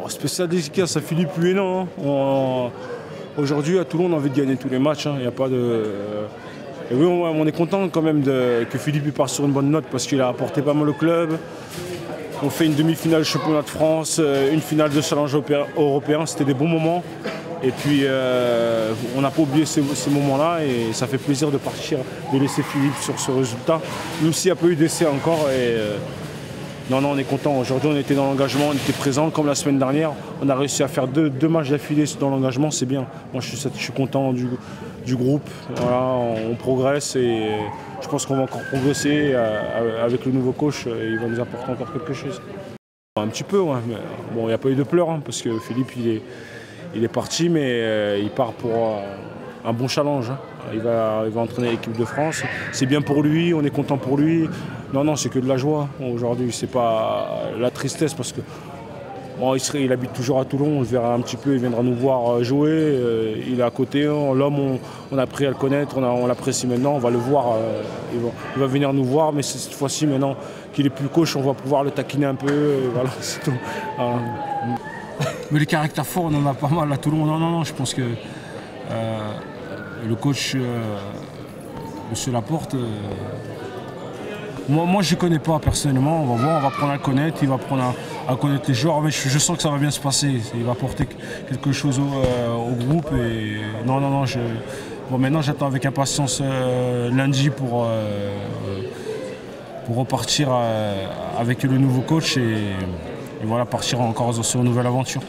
Oh, spécial dédicace à Philippe Huénan. hein. Aujourd'hui, à Toulon, on a envie de gagner tous les matchs. hein. Il y a pas de. Et oui, on, est content quand même que Philippe il parte sur une bonne note parce qu'il a apporté pas mal au club. On fait une demi-finale championnat de France, euh, une finale de challenge européen-. C'était des bons moments. Et puis, euh, on n'a pas oublié ces, moments-là et ça fait plaisir de partir, de laisser Philippe sur ce résultat. Même s'il n'y a pas eu d'essai encore. Euh, non, non, on est content. Aujourd'hui, on était dans l'engagement, on était présent comme la semaine dernière. On a réussi à faire deux, matchs d'affilée dans l'engagement, c'est bien. Moi, je suis, content du, groupe. On, progresse et je pense qu'on va encore progresser euh, avec le nouveau coach. euh, Il va nous apporter encore quelque chose. Un petit peu, ouais. mais, bon, il n'y a pas eu de pleurs hein, parce que Philippe, il est, parti, mais euh, il part pour euh, un bon challenge. hein. Il va, il va entraîner l'équipe de France. C'est bien pour lui, on est content pour lui. Non, non, c'est que de la joie aujourd'hui. C'est pas la tristesse parce que bon, il, habite toujours à Toulon. On le verra un petit peu. Il viendra nous voir euh, jouer. euh, il est à côté. hein. L'homme, on, a appris à le connaître. On, l'apprécie maintenant. On va le voir. euh, il, va, venir nous voir. Mais cette fois-ci, maintenant qu'il est plus coach, on va pouvoir le taquiner un peu. Voilà. Mais les caractères forts, on en a pas mal à Toulon. Non, non, non, je pense que le coach, euh, Monsieur Laporte, euh, moi, je ne connais pas personnellement. On va voir, on va apprendre à connaître, il va apprendre à, connaître les joueurs. Mais je, sens que ça va bien se passer. Il va apporter quelque chose au, euh, groupe. Et non, non, non. Bon, maintenant, j'attends avec impatience lundi pour, repartir avec le nouveau coach et, et voilà, partir encore sur une nouvelle aventure.